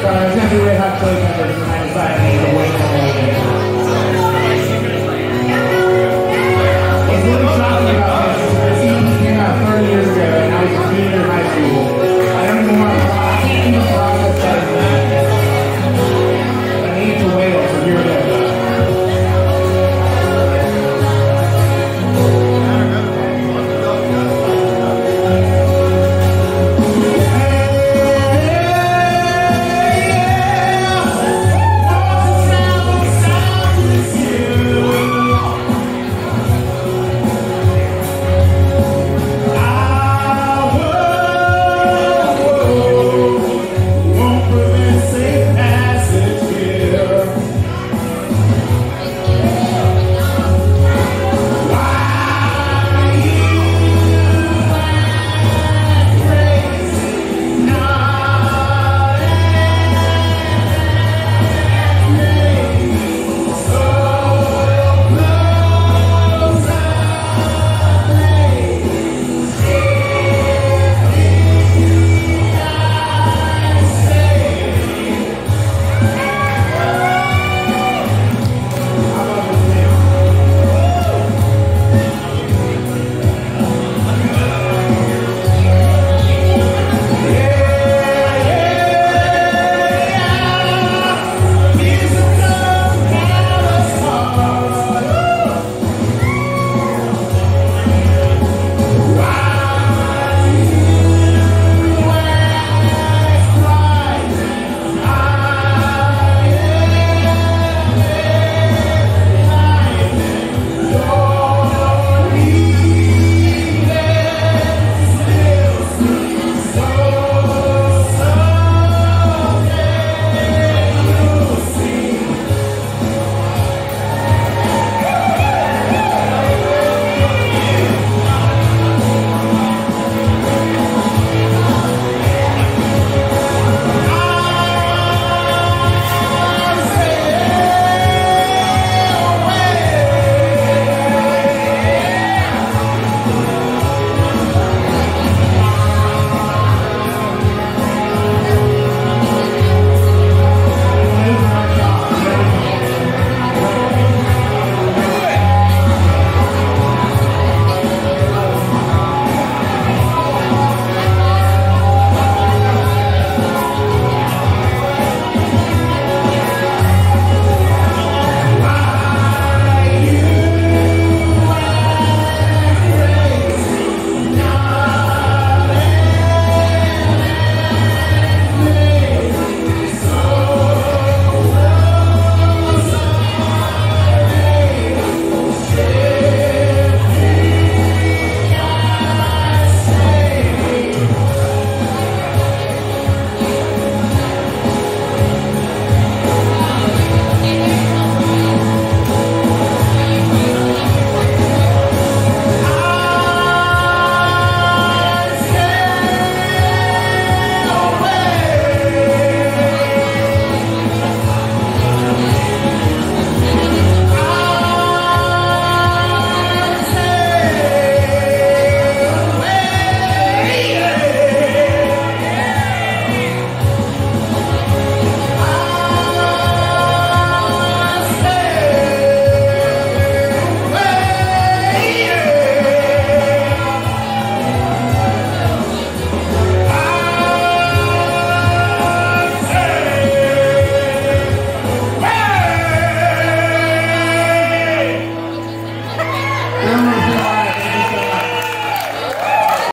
So it's gonna be Red Hot Chili and I decided to wait for